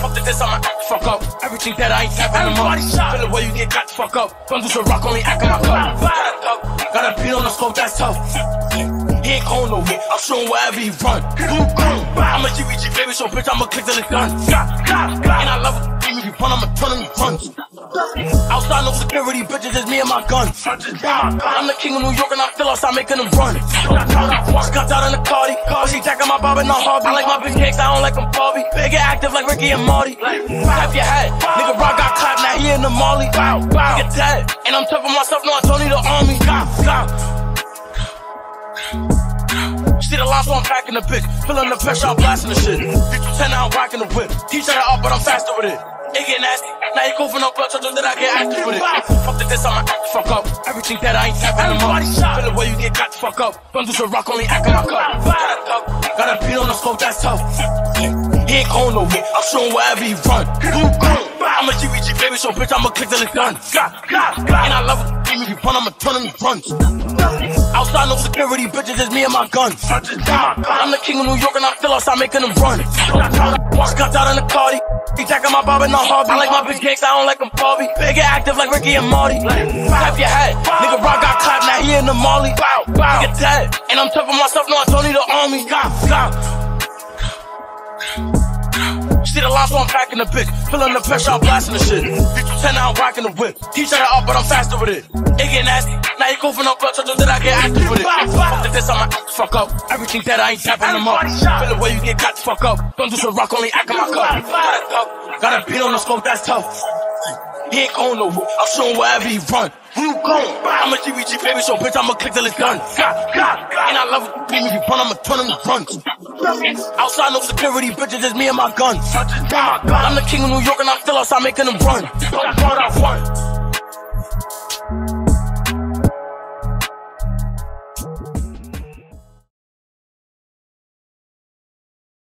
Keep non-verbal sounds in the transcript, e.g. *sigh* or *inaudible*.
Fuck the this, I'ma act the fuck up. Everything that I ain't tapping them up. Feel the way you get got the fuck up. Don't do some rock, only act in my cup. Got a beat on the scope, that's tough. He ain't going nowhere. I'm showing wherever he run. I'm a GBG baby, so bitch, I'ma click till it's done. And I love it. The fun, I'ma turn him runs. Outside, no security, bitches, it's me and my gun. I'm the king of New York, and I feel outside making them run. Got out in the Cardi, she jacking my bob and not hobby. I like my big cakes, I don't like them Bobby. Big and active like Ricky and Marty. Clap your head, nigga Rock got clapped, now he in the Molly. Wow, wow, get dead. And I'm tough on myself, no, I need the army. See the line, so I'm packing the bitch. Feeling the pressure, I'm blasting the shit. 10 now, I'm rocking the whip. Teach her up, but I'm faster with it. It get nasty. Now you go for no clutch, so that I get active with it. Fuck the this, I'ma act the fuck up. Everything that I ain't tapping them up. Feel the way you get got the fuck up. Don't do some rock, only act in my cup. Got a beat on the scope, that's tough. He ain't going nowhere. I'm showing wherever he run. I'm a GBG baby, so bitch, I'ma click till it's done. And I love the fun, I'ma turn him runs. Outside, no security, bitches, it's me and my gun. I'm the king of New York, and I feel outside making them run. Got out in the Cardi. He *laughs* jacking my bob and not hobby. I like my bitch gangs, I don't like them Bobby. Big and active like Ricky and Marty. Clap your head. Nigga Rock got clapped, now he in the Molly. Bow, bow. Get dead. And I'm tough on myself, no, I don't need the army. Stop, stop. See the line, so I'm packing the bitch. Feeling the pressure, I'm blasting the shit. Bitch, you 10 now, I'm rocking the whip. Teach her up, but I'm faster with it. It get nasty. Now you go for no clutch, so that I get active with it. Fuck this, I'ma act the fuck up. Everything that I ain't tapping them up. Feel the way you get got the fuck up. Don't do some rock, only act in my cup. Got a beat on the scope, that's tough. He ain't going nowhere. I'm showing wherever he run. You going? I'm a GBG baby, so bitch, I'ma click till it's done. God, God, God. And I love it. Me the fun, I'ma turn him runs. Outside, no security, bitches, it's me and my gun. I'm the king of New York, and I feel outside making them run. God, I run.